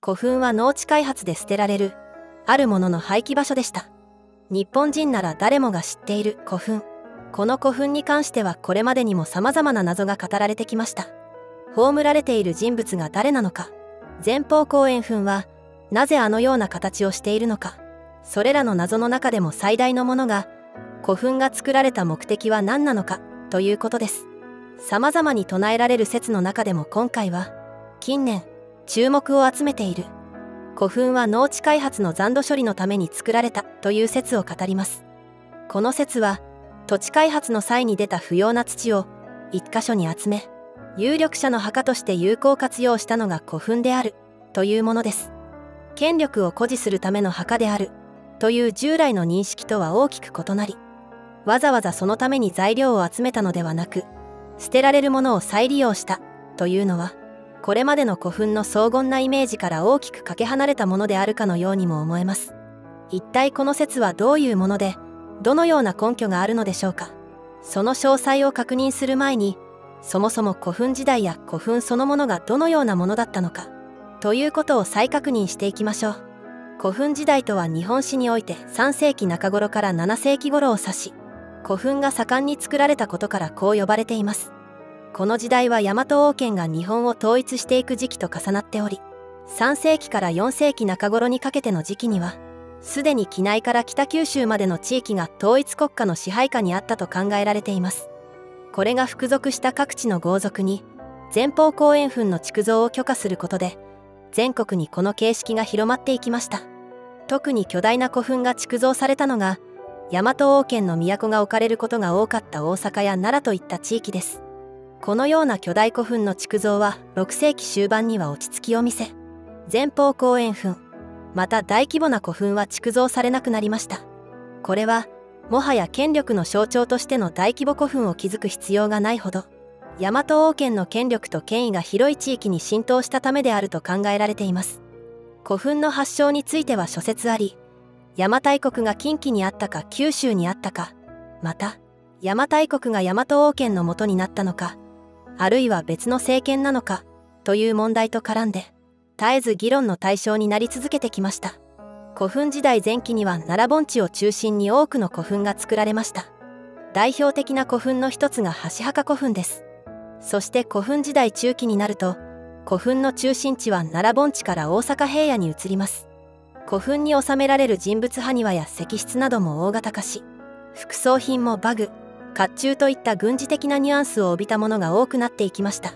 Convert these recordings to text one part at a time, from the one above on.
古墳は農地開発で捨てられる。あるものの廃棄場所でした。日本人なら誰もが知っている古墳。この古墳に関してはこれまでにも様々な謎が語られてきました。葬られている人物が誰なのか。前方後円墳はなぜあのような形をしているのか。それらの謎の中でも最大のものが古墳が作られた目的は何なのか。ということです。様々に唱えられる説の中でも今回は近年注目を集めている。古墳は農地開発の残土処理のために作られたという説を語ります。この説は土地開発の際に出た不要な土を一箇所に集め有力者の墓として有効活用したのが古墳であるというものです。権力を誇示するための墓であるという従来の認識とは大きく異なりわざわざそのために材料を集めたのではなく捨てられるものを再利用したというのはこれまでの古墳の荘厳なイメージから大きくかけ離れたものであるかのようにも思えます。一体この説はどういうものでどのような根拠があるのでしょうか。その詳細を確認する前にそもそも古墳時代や古墳そのものがどのようなものだったのかということを再確認していきましょう。古墳時代とは日本史において3世紀中頃から7世紀頃を指し古墳が盛んに作られたことからこう呼ばれています。この時代は大和王権が日本を統一していく時期と重なっており3世紀から4世紀中頃にかけての時期にはすでに機内から北九州までの地域が統一国家の支配下にあったと考えられています。これが服属した各地の豪族に前方後円墳の築造を許可することで全国にこの形式が広まっていきました。特に巨大な古墳が築造されたのが大和王権の都が置かれることが多かった大阪や奈良といった地域です。このような巨大古墳の築造は6世紀終盤には落ち着きを見せ前方後円墳また大規模な古墳は築造されなくなりました。これはもはや権力の象徴としての大規模古墳を築く必要がないほど大和王権の権力と権威が広い地域に浸透したためであると考えられています。古墳の発祥については諸説あり邪馬台国が近畿にあったか九州にあったかまた邪馬台国が大和王権のもとになったのかあるいは別の政権なのかという問題と絡んで絶えず議論の対象になり続けてきました。古墳時代前期には奈良盆地を中心に多くの古墳が作られました。代表的な古墳の一つが箸墓古墳です。そして古墳時代中期になると古墳の中心地は奈良盆地から大阪平野に移ります。古墳に収められる人物埴輪や石室なども大型化し副葬品もバグ。甲冑といった軍事的なニュアンスを帯びたものが多くなっていきました。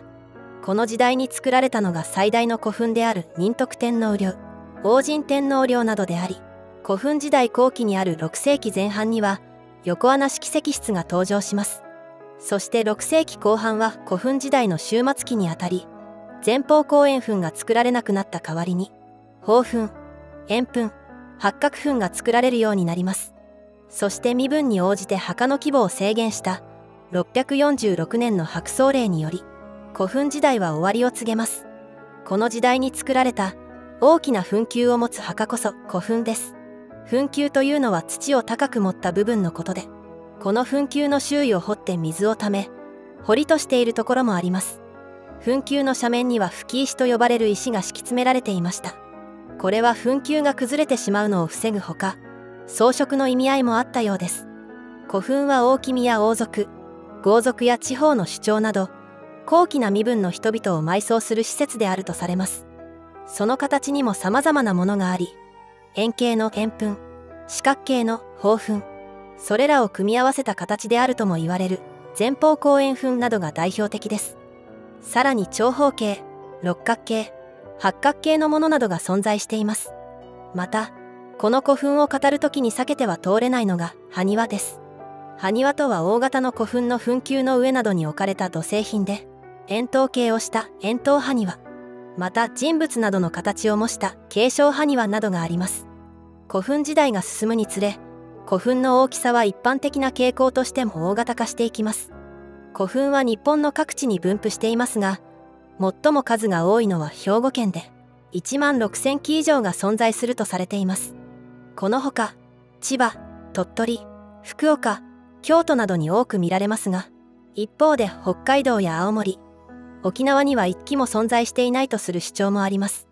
この時代に作られたのが最大の古墳である仁徳天皇陵王神天皇陵などであり古墳時代後期にある6世紀前半には横穴式石室が登場します。そして6世紀後半は古墳時代の終末期にあたり前方後円墳が作られなくなった代わりに宝墳円墳八角墳が作られるようになります。そして身分に応じて墓の規模を制限した。646年の白装令により古墳時代は終わりを告げます。この時代に作られた大きな墳丘を持つ墓こそ古墳です。墳丘というのは土を高く持った部分のことでこの墳丘の周囲を掘って水をため堀としているところもあります。墳丘の斜面には吹石と呼ばれる石が敷き詰められていました。これは墳丘が崩れてしまうのを防ぐほか装飾の意味合いもあったようです。古墳は大君や王族豪族や地方の主張など高貴な身分の人々を埋葬する施設であるとされます。その形にも様々なものがあり円形の円墳四角形の宝墳それらを組み合わせた形であるとも言われる前方後円墳などが代表的です。さらに長方形六角形八角形のものなどが存在しています。またこの古墳を語る時に避けては通れないのが埴輪です。埴輪とは大型の古墳の墳丘の上などに置かれた土製品で円筒形をした円筒埴輪また人物などの形を模した継承埴輪などがあります。古墳時代が進むにつれ古墳の大きさは一般的な傾向としても大型化していきます。古墳は日本の各地に分布していますが最も数が多いのは兵庫県で1万6000基以上が存在するとされています。このほか千葉鳥取福岡京都などに多く見られますが一方で北海道や青森沖縄には一機も存在していないとする主張もあります。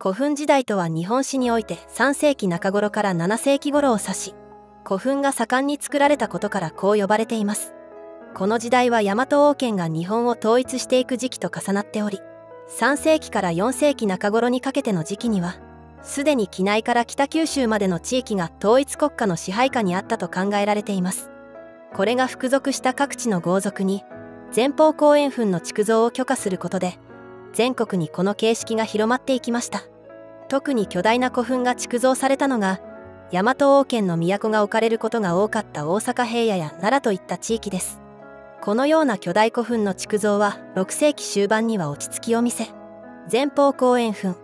古墳時代とは日本史において3世紀中頃から7世紀頃を指し古墳が盛んに作られたことからこう呼ばれています。この時代は大和王権が日本を統一していく時期と重なっており3世紀から4世紀中頃にかけての時期にはすでに畿内から北九州までの地域が統一国家の支配下にあったと考えられています。これが服属した各地の豪族に前方後円墳の築造を許可することで全国にこの形式が広まっていきました。特に巨大な古墳が築造されたのが大和王権の都が置かれることが多かった大阪平野や奈良といった地域です。このような巨大古墳の築造は6世紀終盤には落ち着きを見せ前方後円墳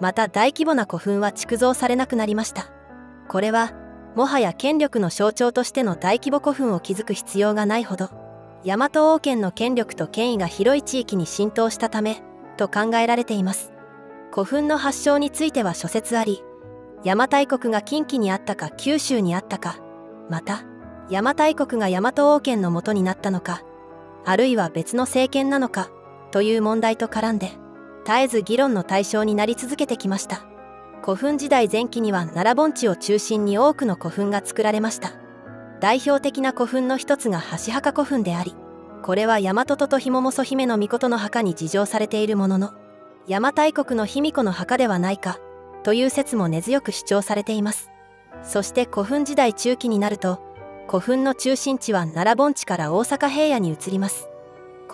また大規模な古墳は築造されなくなりました。これはもはや権力の象徴としての大規模古墳を築く必要がないほど大和王権の権力と権威が広い地域に浸透したためと考えられています。古墳の発祥については諸説あり邪馬台国が近畿にあったか九州にあったかまた邪馬台国が大和王権のもとになったのかあるいは別の政権なのかという問題と絡んで絶えず議論の対象になり続けてきました。古墳時代前期には奈良盆地を中心に多くの古墳が作られました。代表的な古墳の一つが箸墓古墳でありこれは大和とひももそ姫の御の墓に事情されているものの邪馬台国の卑弥呼の墓ではないかという説も根強く主張されています。そして古墳時代中期になると古墳の中心地は奈良盆地から大阪平野に移ります。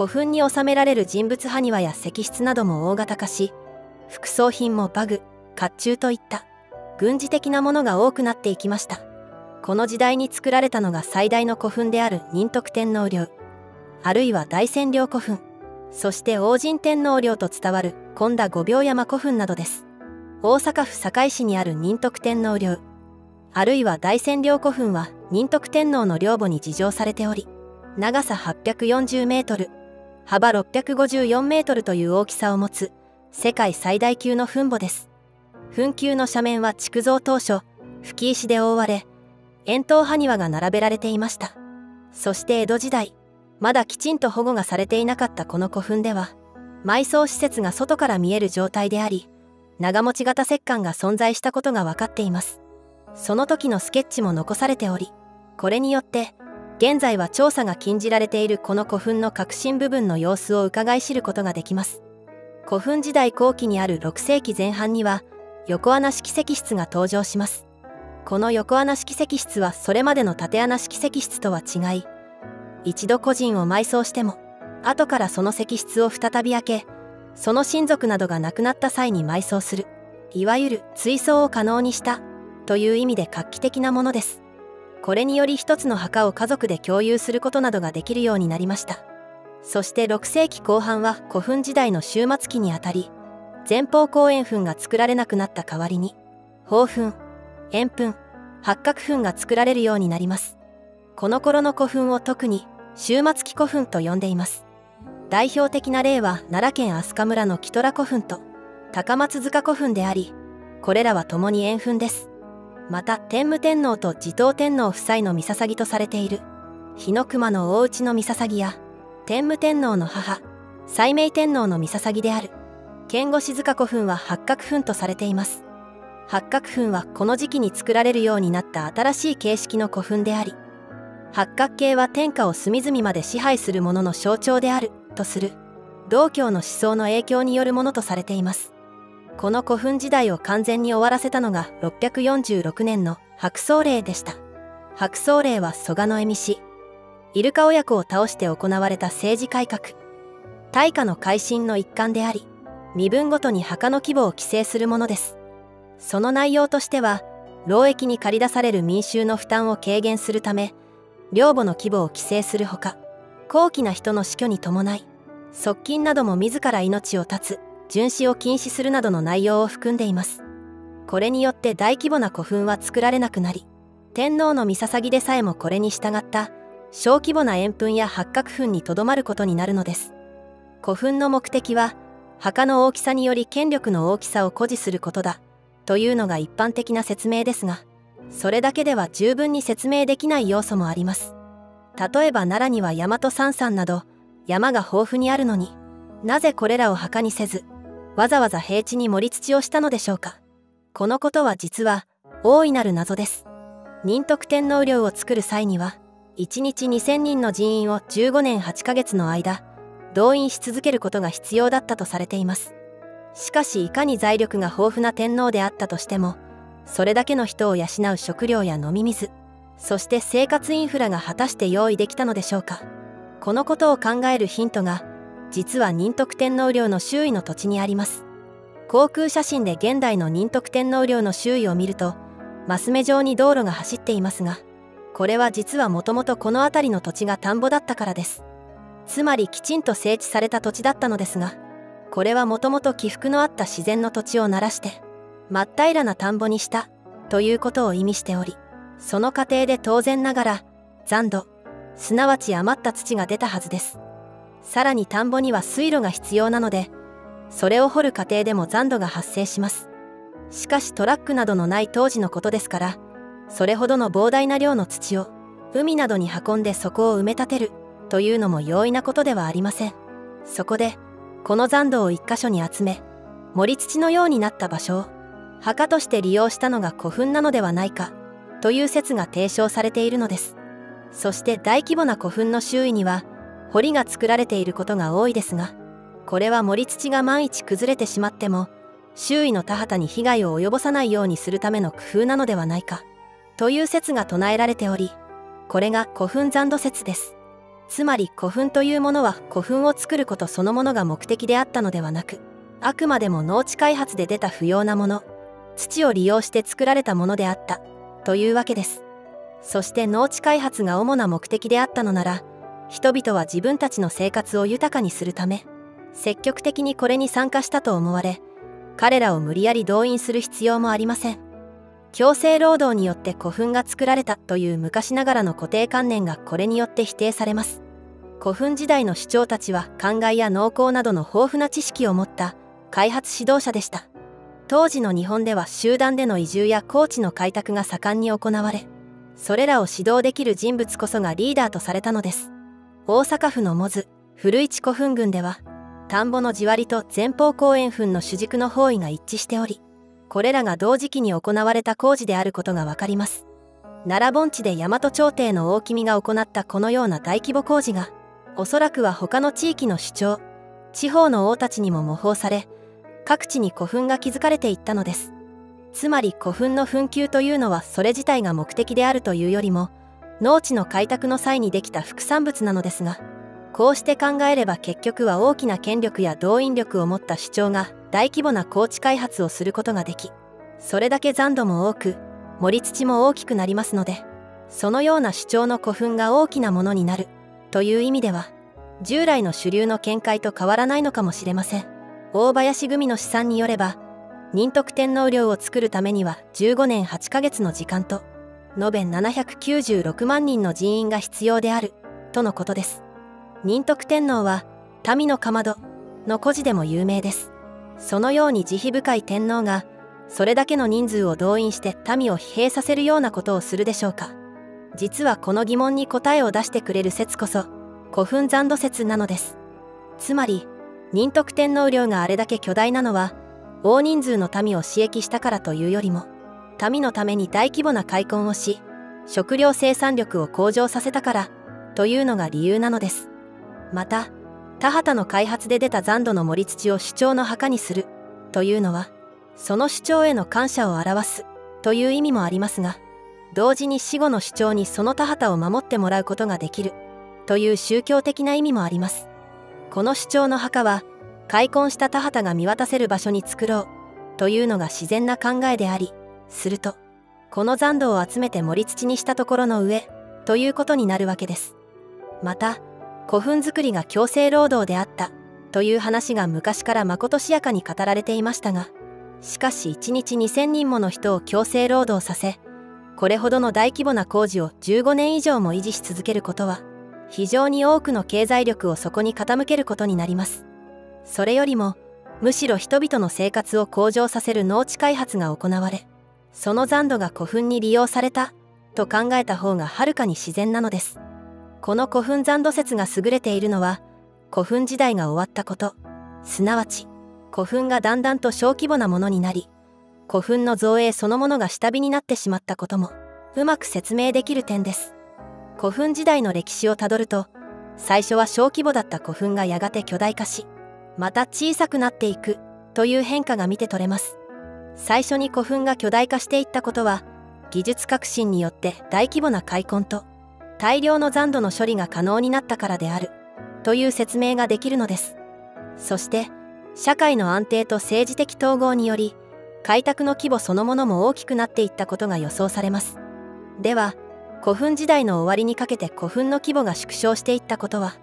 古墳に収められる人物埴輪や石室なども大型化し副葬品もバグ甲冑といった軍事的なものが多くなっていきました。この時代に作られたのが最大の古墳である仁徳天皇陵あるいは大仙陵古墳そして王神天皇陵と伝わる本田五秒山古墳などです。大阪府堺市にある仁徳天皇陵あるいは大仙陵古墳は仁徳天皇の陵墓に事情されており長さ840メートル幅654メートルという大きさを持つ世界最大級の墳墓です。墳丘の斜面は築造当初吹石で覆われ円筒埴輪が並べられていました。そして江戸時代まだきちんと保護がされていなかったこの古墳では埋葬施設が外から見える状態であり長持ち型石棺が存在したことが分かっています。その時のスケッチも残されておりこれによって現在は調査が禁じられているこの古墳の核心部分の様子を伺い知ることができます。古墳時代後期にある6世紀前半には横穴式石室が登場します。この横穴式石室はそれまでの縦穴式石室とは違い一度個人を埋葬しても後からその石室を再び開けその親族などが亡くなった際に埋葬するいわゆる追葬を可能にしたという意味で画期的なものです。これにより一つの墓を家族で共有することなどができるようになりました。そして6世紀後半は古墳時代の終末期にあたり前方後円墳が作られなくなった代わりに宝墳円墳八角墳が作られるようになります。この頃の古墳を特に終末期古墳と呼んでいます。代表的な例は奈良県飛鳥村の木虎古墳と高松塚古墳でありこれらは共に円墳です。また天武天皇と持統天皇夫妻の見捧ぎとされている。日の熊の大内の見捧ぎや天武天皇の母西明天皇の見捧ぎである。剣越塚古墳は八角墳とされています。八角墳はこの時期に作られるようになった新しい形式の古墳であり八角形は天下を隅々まで支配する者の象徴であるとする。道教の思想の影響によるものとされています。この古墳時代を完全に終わらせたのが646年の白宗令でした。白宗令は蘇我の恵美氏イルカ親子を倒して行われた政治改革。大化の改新の一環であり身分ごとに墓の規模を規制するものです。その内容としては労役に駆り出される民衆の負担を軽減するため領母の規模を規制するほか高貴な人の死去に伴い側近なども自ら命を絶つ。巡視を禁止するなどの内容を含んでいます。これによって大規模な古墳は作られなくなり天皇の見捧ぎでさえもこれに従った小規模な円墳や八角墳にとどまることになるのです。古墳の目的は墓の大きさにより権力の大きさを誇示することだというのが一般的な説明ですがそれだけでは十分に説明できない要素もあります。例えば奈良には大和三山など山が豊富にあるのになぜこれらを墓にせずわざわざ平地に盛り土をしたのでしょうか。このことは実は大いなる謎です。仁徳天皇陵を作る際には1日2000人の人員を15年8ヶ月の間動員し続けることが必要だったとされています。しかしいかに財力が豊富な天皇であったとしてもそれだけの人を養う食料や飲み水そして生活インフラが果たして用意できたのでしょうか。このことを考えるヒントが実は仁徳天皇陵の周囲の土地にあります。航空写真で現代の仁徳天皇陵の周囲を見るとマス目状に道路が走っていますがこれは実はもともとこの辺りの土地が田んぼだったからです。つまりきちんと整地された土地だったのですがこれはもともと起伏のあった自然の土地を鳴らして真っ平らな田んぼにしたということを意味しておりその過程で当然ながら残土すなわち余った土が出たはずです。さらに田んぼには水路が必要なのでそれを掘る過程でも残土が発生します。しかしトラックなどのない当時のことですからそれほどの膨大な量の土を海などに運んでそこを埋め立てるというのも容易なことではありません。そこでこの残土を一箇所に集め盛り土のようになった場所を墓として利用したのが古墳なのではないかという説が提唱されているのです。そして大規模な古墳の周囲には堀が作られていることが多いですがこれは盛り土が万一崩れてしまっても周囲の田畑に被害を及ぼさないようにするための工夫なのではないかという説が唱えられておりこれが古墳残土説です。つまり古墳というものは古墳を作ることそのものが目的であったのではなくあくまでも農地開発で出た不要なもの土を利用して作られたものであったというわけです。そして農地開発が主な目的であったのなら人々は自分たちの生活を豊かにするため積極的にこれに参加したと思われ彼らを無理やり動員する必要もありません。強制労働によって古墳が作られたという昔ながらの固定観念がこれによって否定されます。古墳時代の首長たちは灌漑や農耕などの豊富な知識を持った開発指導者でした。当時の日本では集団での移住や高地の開拓が盛んに行われそれらを指導できる人物こそがリーダーとされたのです。大阪府のモズ古市古墳群では田んぼの地割りと前方後円墳の主軸の方位が一致しておりこれらが同時期に行われた工事であることがわかります。奈良盆地で大和朝廷の大君が行ったこのような大規模工事がおそらくは他の地域の主張地方の王たちにも模倣され各地に古墳が築かれていったのです。つまり古墳の墳丘というのはそれ自体が目的であるというよりも農地の開拓の際にできた副産物なのですがこうして考えれば結局は大きな権力や動員力を持った主張が大規模な高地開発をすることができそれだけ残土も多く盛り土も大きくなりますのでそのような主張の古墳が大きなものになるという意味では従来の主流の見解と変わらないのかもしれません。大林組の試算によれば仁徳天皇陵を作るためには15年8ヶ月の時間と延べ796万人の人員が必要である。とのことです。仁徳天皇は民のかまどの故事でも有名です。そのように慈悲深い天皇がそれだけの人数を動員して民を疲弊させるようなことをするでしょうか。実はこの疑問に答えを出してくれる説こそ古墳残土説なのです。つまり仁徳天皇陵があれだけ巨大なのは大人数の民を刺激したからというよりも民のために大規模な開墾をし食料生産力を向上させたからというのが理由なのです。また田畑の開発で出た残土の盛り土を主張の墓にするというのはその主張への感謝を表すという意味もありますが同時に死後の主張にその田畑を守ってもらうことができるという宗教的な意味もあります。この主張の墓は開墾した田畑が見渡せる場所に作ろうというのが自然な考えでありするとこの残土を集めて盛り土にしたところの上ということになるわけです。また古墳作りが強制労働であったという話が昔からまことしやかに語られていましたがしかし1日2,000人もの人を強制労働させこれほどの大規模な工事を15年以上も維持し続けることは非常に多くの経済力をそこに傾けることになります。それよりもむしろ人々の生活を向上させる農地開発が行われその残土が古墳に利用されたと考えた方がはるかに自然なのです。この古墳残土説が優れているのは古墳時代が終わったこと。すなわち古墳がだんだんと小規模なものになり古墳の造営そのものが下火になってしまったこともうまく説明できる点です。古墳時代の歴史をたどると最初は小規模だった古墳がやがて巨大化しまた小さくなっていくという変化が見て取れます。最初に古墳が巨大化していったことは技術革新によって大規模な開墾と大量の残土の処理が可能になったからであるという説明ができるのです。そして社会の安定と政治的統合により開拓の規模そのものも大きくなっていったことが予想されます。では古墳時代の終わりにかけて古墳の規模が縮小していったことは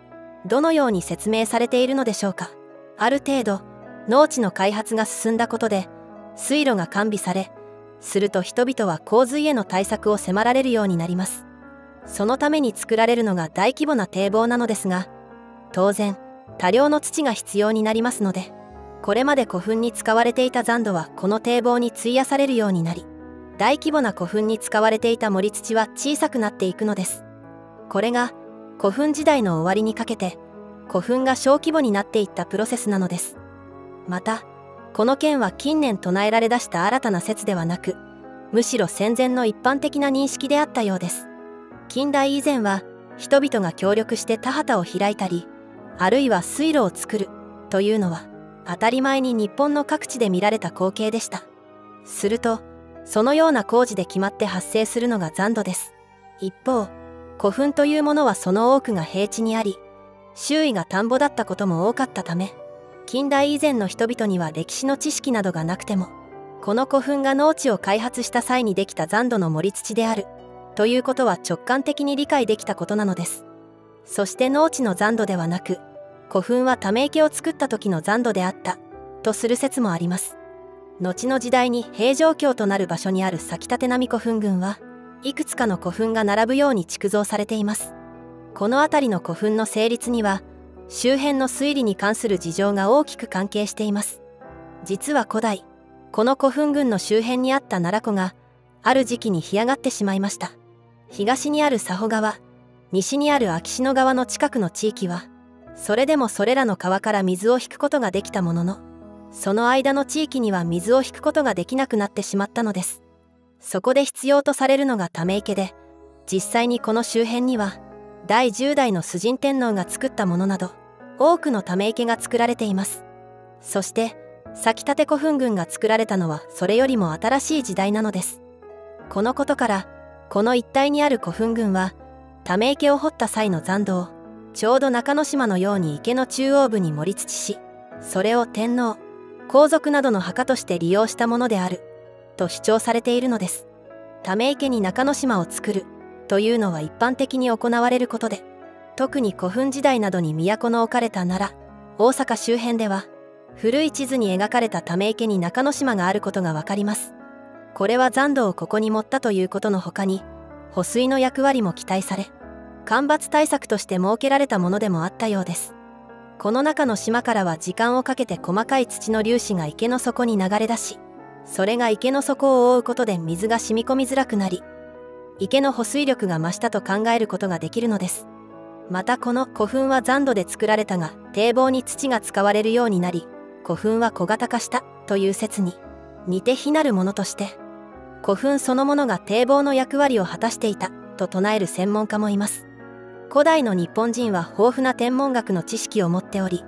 どのように説明されているのでしょうか。ある程度農地の開発が進んだことで水路が完備されすると人々は洪水への対策を迫られるようになります。そのために作られるのが大規模な堤防なのですが当然多量の土が必要になりますのでこれまで古墳に使われていた残土はこの堤防に費やされるようになり大規模な古墳に使われていた盛り土は小さくなっていくのです。これが古墳時代の終わりにかけて古墳が小規模になっていったプロセスなのです。またこの件は近年唱えられ出した新たな説ではなくむしろ戦前の一般的な認識であったようです。近代以前は人々が協力して田畑を開いたりあるいは水路を作るというのは当たり前に日本の各地で見られた光景でした。するとそのような工事で決まって発生するのが残土です。一方古墳というものはその多くが平地にあり周囲が田んぼだったことも多かったため近代以前の人々には歴史の知識などがなくてもこの古墳が農地を開発した際にできた残土の盛り土であるということは直感的に理解できたことなのです。そして農地の残土ではなく古墳はため池を作った時の残土であったとする説もあります。後の時代に平城京となる場所にある先立並古墳群はいくつかの古墳が並ぶように築造されています。この辺りの古墳の成立には周辺の推理に関する事情が大きく関係しています。実は古代この古墳群の周辺にあった奈良湖がある時期に干上がってしまいました。東にある佐保川西にある秋篠川の近くの地域はそれでもそれらの川から水を引くことができたもののその間の地域には水を引くことができなくなってしまったのです。そこで必要とされるのがため池で実際にこの周辺には第10代の崇神天皇が作ったものなど多くのため池が作られています。そして先立古墳群が作られたのはそれよりも新しい時代なのです。このことからこの一帯にある古墳群はため池を掘った際の残土をちょうど中之島のように池の中央部に盛り土しそれを天皇皇族などの墓として利用したものであると主張されているのです。ため池に中之島を作る。というのは一般的に行われることで特に古墳時代などに都の置かれた奈良大阪周辺では古い地図に描かれたため池に中之島があることがわかります。これは残土をここに盛ったということのほかに保水の役割も期待され干ばつ対策として設けられたものでもあったようです。この中の島からは時間をかけて細かい土の粒子が池の底に流れ出しそれが池の底を覆うことで水が染み込みづらくなり池の保水力が増したと考えることができるのです。またこの古墳は残土で作られたが堤防に土が使われるようになり古墳は小型化したという説に似て非なるものとして古墳そのものが堤防の役割を果たしていたと唱える専門家もいます。古代の日本人は豊富な天文学の知識を持っており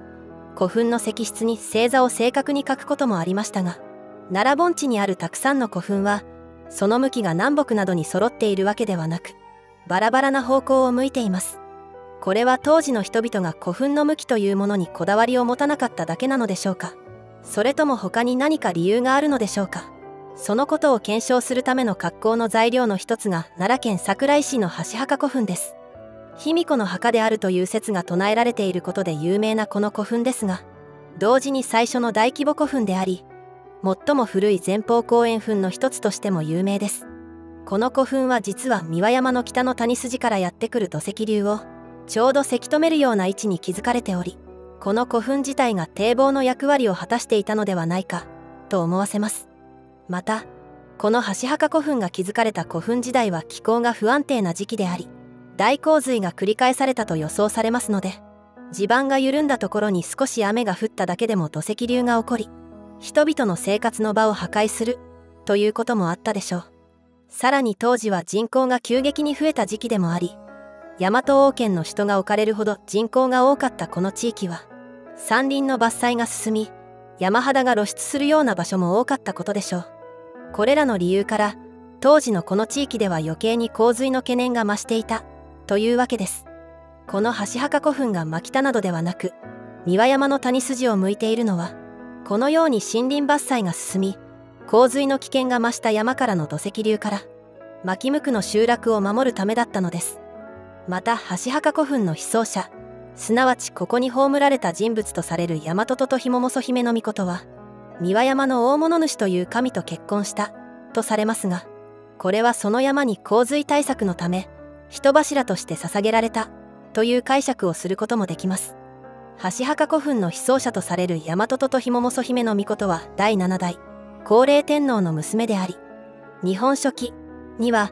古墳の石室に星座を正確に書くこともありましたが奈良盆地にあるたくさんの古墳はその向きが南北などに揃っているわけではなくバラバラな方向を向いています。これは当時の人々が古墳の向きというものにこだわりを持たなかっただけなのでしょうか。それとも他に何か理由があるのでしょうか。そのことを検証するための格好の材料の一つが奈良県桜井市の橋墓古墳です。卑弥呼の墓であるという説が唱えられていることで有名なこの古墳ですが同時に最初の大規模古墳であり最も古い前方後円墳の一つとしても有名です。この古墳は実は三輪山の北の谷筋からやってくる土石流をちょうどせき止めるような位置に築かれておりこの古墳自体が堤防の役割を果たしていたのではないかと思わせます。またこの橋墓古墳が築かれた古墳時代は気候が不安定な時期であり大洪水が繰り返されたと予想されますので地盤が緩んだところに少し雨が降っただけでも土石流が起こり人々の生活の場を破壊するということもあったでしょう。さらに当時は人口が急激に増えた時期でもあり大和王権の人が置かれるほど人口が多かったこの地域は山林の伐採が進み山肌が露出するような場所も多かったことでしょう。これらの理由から当時のこの地域では余計に洪水の懸念が増していたというわけです。この箸墓古墳が牧田などではなく三輪山の谷筋を向いているのはこのように森林伐採が進み洪水の危険が増した山からの土石流から牧向の集落を守るためだったのです。また箸墓古墳の被葬者すなわちここに葬られた人物とされる大和ととひももそ姫の御は三輪山の大物主という神と結婚したとされますがこれはその山に洪水対策のため人柱として捧げられたという解釈をすることもできます。箸墓古墳の被葬者とされる大和ととひももそ姫の御は第7代高齢天皇の娘であり日本書紀には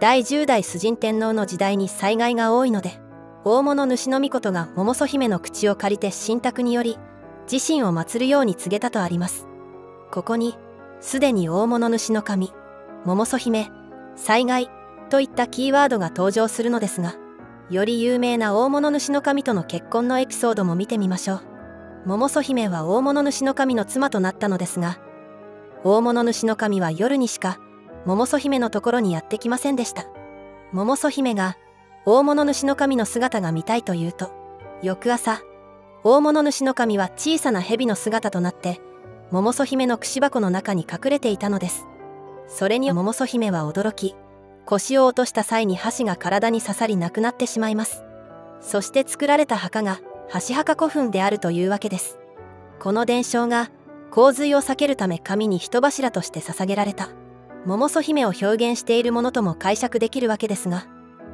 第10代崇神天皇の時代に災害が多いので大物主の御が桃曽姫の口を借りて信託により自身を祀るように告げたとあります。ここにすでに大物主の神桃曽姫災害といったキーワードが登場するのですがより有名な大物主の神との結婚のエピソードも見てみましょう。桃曽姫は大物主の神の妻となったのですが大物主の神は夜にしか桃曽姫のところにやってきませんでした。桃曽姫が大物主の神の姿が見たいと言うと翌朝大物主の神は小さな蛇の姿となって桃曽姫の櫛箱の中に隠れていたのです。それに桃曽姫は驚き腰を落とした際に箸が体に刺さりなくなってしまいます。そして作られた墓が箸墓古墳であるというわけです。この伝承が洪水を避けるため神に人柱として捧げられた。桃曽姫を表現しているものとも解釈できるわけですが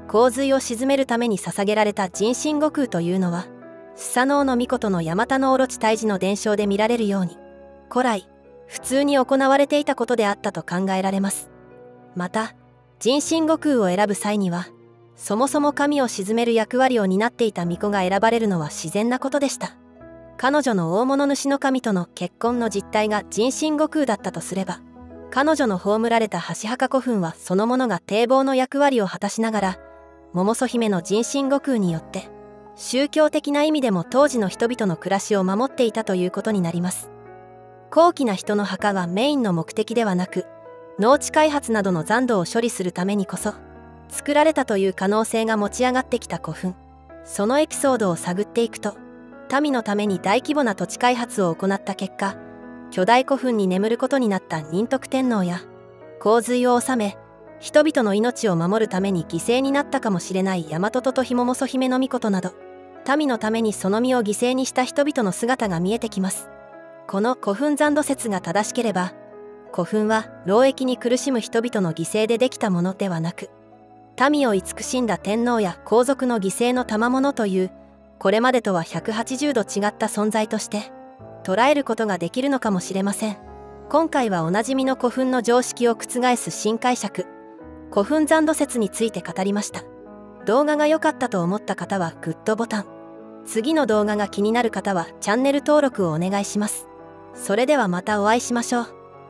洪水を鎮めるために捧げられた人心悟空というのはスサノオノミコトのヤマタノオロチ退治の伝承で見られるように古来普通に行われていたことであったと考えられます。また人心悟空を選ぶ際にはそもそも神を鎮める役割を担っていた巫女が選ばれるのは自然なことでした。彼女の大物主の神との結婚の実態が人心悟空だったとすれば彼女の葬られた箸墓古墳はそのものが堤防の役割を果たしながら桃曽姫の人心悟空によって宗教的な意味でも当時の人々の暮らしを守っていたということになります。高貴な人の墓がメインの目的ではなく農地開発などの残土を処理するためにこそ作られたという可能性が持ち上がってきた古墳。そのエピソードを探っていくと民のために大規模な土地開発を行った結果巨大古墳に眠ることになった仁徳天皇や洪水を治め人々の命を守るために犠牲になったかもしれない大和ととひももそ姫の御事など民のためにその身を犠牲にした人々の姿が見えてきます。この古墳残土説が正しければ古墳は労役に苦しむ人々の犠牲でできたものではなく民を慈しんだ天皇や皇族の犠牲の賜物というこれまでとは180度違った存在として捉えることができるのかもしれません。今回はおなじみの古墳の常識を覆す新解釈古墳残土説について語りました。動画が良かったと思った方はグッドボタン。次の動画が気になる方はチャンネル登録をお願いします。それではまたお会いしましょう。